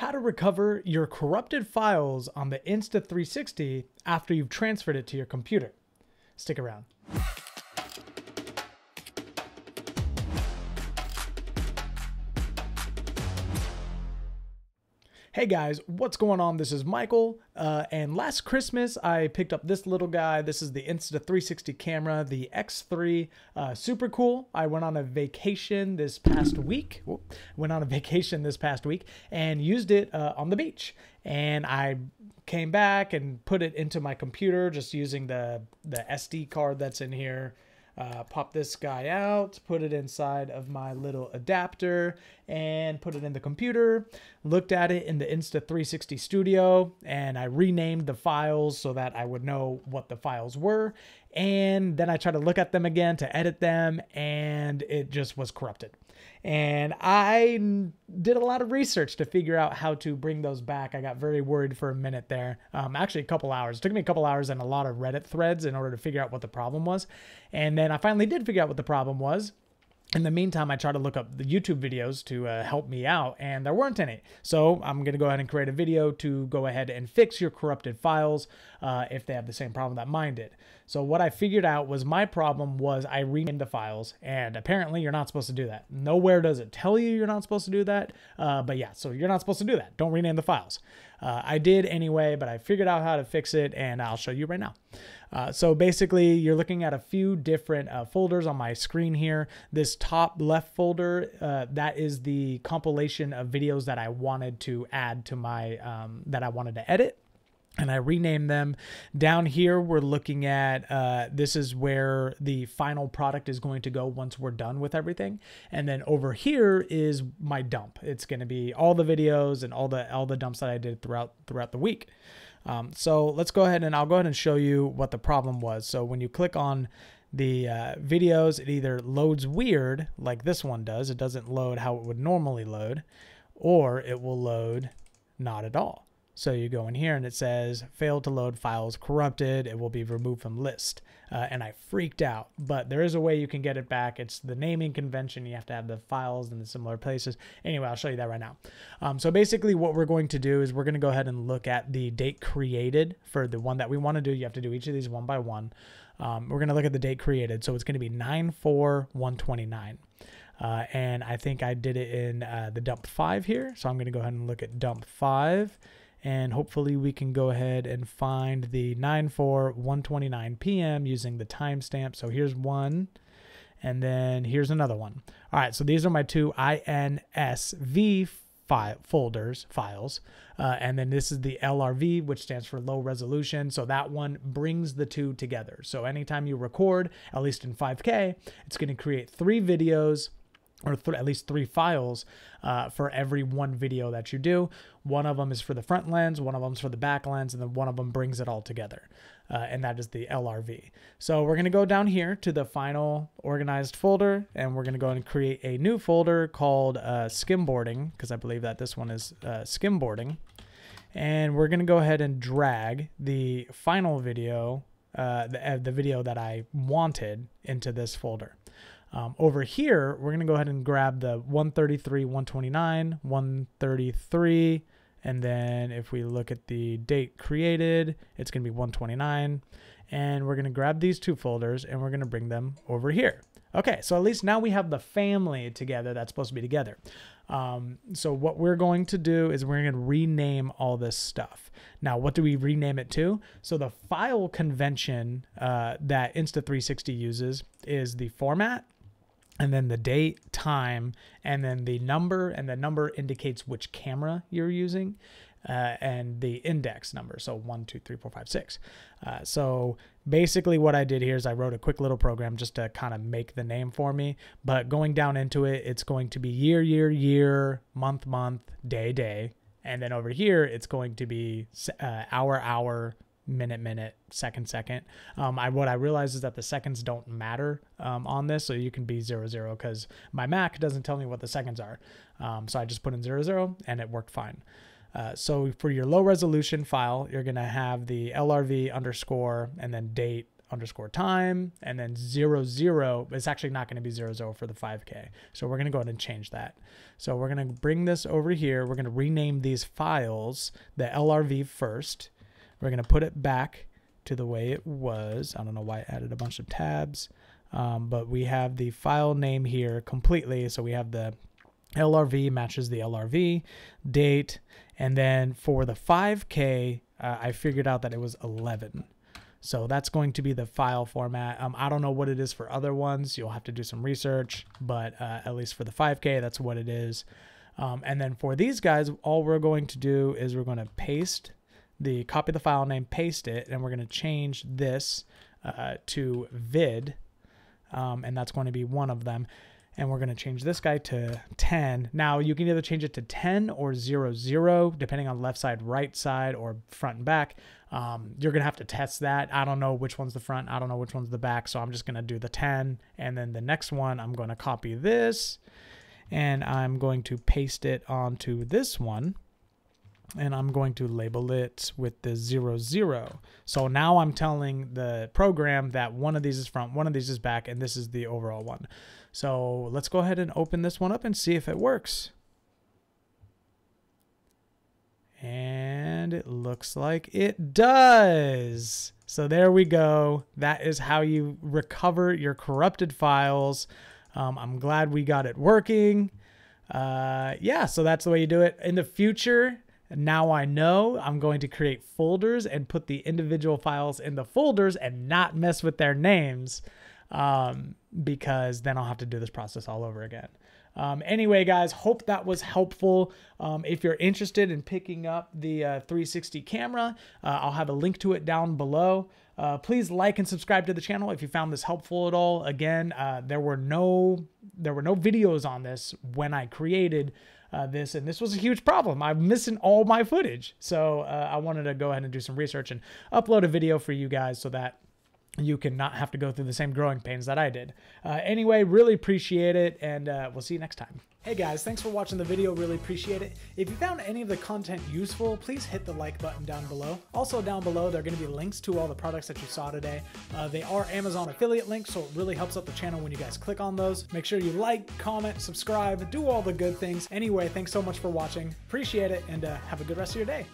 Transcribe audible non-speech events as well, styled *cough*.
How to recover your corrupted files on the Insta360 after you've transferred it to your computer. Stick around. Hey guys, what's going on? This is Michael, uh, and last Christmas I picked up this little guy. This is the Insta360 camera, the X3, uh, super cool. I went on a vacation this past week. Whoop, went on a *laughs* vacation this past week and used it uh, on the beach. And I came back and put it into my computer just using the the SD card that's in here uh, pop this guy out, put it inside of my little adapter, and put it in the computer. Looked at it in the Insta360 Studio, and I renamed the files so that I would know what the files were. And then I tried to look at them again to edit them, and it just was corrupted. And I did a lot of research to figure out how to bring those back. I got very worried for a minute there. Um, actually, a couple hours. It took me a couple hours and a lot of Reddit threads in order to figure out what the problem was. And then I finally did figure out what the problem was in the meantime, I tried to look up the YouTube videos to uh, help me out, and there weren't any. So I'm going to go ahead and create a video to go ahead and fix your corrupted files uh, if they have the same problem that mine did. So what I figured out was my problem was I renamed the files, and apparently you're not supposed to do that. Nowhere does it tell you you're not supposed to do that, uh, but yeah, so you're not supposed to do that. Don't rename the files. Uh, I did anyway, but I figured out how to fix it, and I'll show you right now. Uh, so basically, you're looking at a few different uh, folders on my screen here. This top left folder, uh, that is the compilation of videos that I wanted to add to my, um, that I wanted to edit and I renamed them. Down here, we're looking at uh, this is where the final product is going to go once we're done with everything. And then over here is my dump. It's going to be all the videos and all the all the dumps that I did throughout throughout the week. Um, so let's go ahead and I'll go ahead and show you what the problem was. So when you click on the uh, videos, it either loads weird like this one does. It doesn't load how it would normally load, or it will load not at all. So you go in here and it says failed to load files corrupted. It will be removed from list. Uh, and I freaked out, but there is a way you can get it back. It's the naming convention. You have to have the files in the similar places. Anyway, I'll show you that right now. Um, so basically what we're going to do is we're going to go ahead and look at the date created for the one that we want to do. You have to do each of these one by one. Um, we're going to look at the date created. So it's going to be 94129. Uh, and I think I did it in uh, the dump five here. So I'm going to go ahead and look at dump five and hopefully we can go ahead and find the 94129 p.m. using the timestamp. So here's one, and then here's another one. All right, so these are my two INSV file folders files, uh, and then this is the LRV, which stands for low resolution. So that one brings the two together. So anytime you record, at least in 5K, it's going to create three videos or th- at least three files uh, for every one video that you do. One of them is for the front lens, one of them is for the back lens, and then one of them brings it all together. Uh, and that is the LRV. So we're going to go down here to the final organized folder, and we're going to go and create a new folder called uh, skimboarding, because I believe that this one is uh, skimboarding. And we're going to go ahead and drag the final video, uh, the, uh, the video that I wanted into this folder. Um, over here, we're going to go ahead and grab the 133, 129, 133, and then if we look at the date created, it's going to be 129. And we're going to grab these two folders and we're going to bring them over here. Okay, so at least now we have the family together that's supposed to be together. Um, so what we're going to do is we're going to rename all this stuff. Now, what do we rename it to? So the file convention uh, that Insta360 uses is the format and then the date, time, and then the number, and the number indicates which camera you're using, uh, and the index number. So one, two, three, four, five, six. Uh, so basically, what I did here is I wrote a quick little program just to kind of make the name for me. But going down into it, it's going to be year, year, year, month, month, day, day. And then over here, it's going to be uh, hour, hour, minute, minute, second, second. Um, I what I realized is that the seconds don't matter um, on this, so you can be zero zero because my Mac doesn't tell me what the seconds are. Um, so I just put in zero zero and it worked fine. Uh, so for your low resolution file, you're gonna have the LRV underscore and then date underscore time and then zero zero. It's actually not going to be zero zero for the 5K. So we're going to go ahead and change that. So we're going to bring this over here. We're going to rename these files the LRV first. We're going to put it back to the way it was. I don't know why I added a bunch of tabs, um, but we have the file name here completely. So we have the LRV matches the LRV date. And then for the 5K, uh, I figured out that it was 11. So that's going to be the file format. Um, I don't know what it is for other ones. You'll have to do some research, but uh, at least for the 5K, that's what it is. Um, and then for these guys, all we're going to do is we're going to paste the copy the file name, paste it, and we're going to change this uh, to vid, um, and that's going to be one of them. And we're going to change this guy to 10. Now you can either change it to 10 or 0, 0, depending on left side, right side, or front and back. Um, you're going to have to test that. I don't know which one's the front. I don't know which one's the back. So I'm just going to do the 10. And then the next one, I'm going to copy this and I'm going to paste it onto this one and I'm going to label it with the zero zero. So now I'm telling the program that one of these is front, one of these is back, and this is the overall one. So let's go ahead and open this one up and see if it works. And it looks like it does. So there we go. That is how you recover your corrupted files. Um, I'm glad we got it working. Uh, yeah, so that's the way you do it. In the future, now I know I'm going to create folders and put the individual files in the folders and not mess with their names um, because then I'll have to do this process all over again. Um, anyway, guys, hope that was helpful. Um, if you're interested in picking up the uh, 360 camera, uh, I'll have a link to it down below. Uh, please like and subscribe to the channel if you found this helpful at all. Again, uh, there were no there were no videos on this when I created uh, this, and this was a huge problem. I'm missing all my footage, so uh, I wanted to go ahead and do some research and upload a video for you guys so that you can not have to go through the same growing pains that I did. Uh, anyway, really appreciate it, and uh, we'll see you next time. Hey guys, thanks for watching the video, really appreciate it. If you found any of the content useful, please hit the like button down below. Also down below, there are going to be links to all the products that you saw today. Uh, they are Amazon affiliate links, so it really helps out the channel when you guys click on those. Make sure you like, comment, subscribe, do all the good things. Anyway, thanks so much for watching. Appreciate it, and uh, have a good rest of your day.